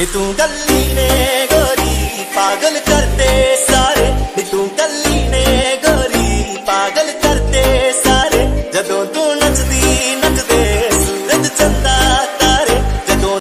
que tú galines.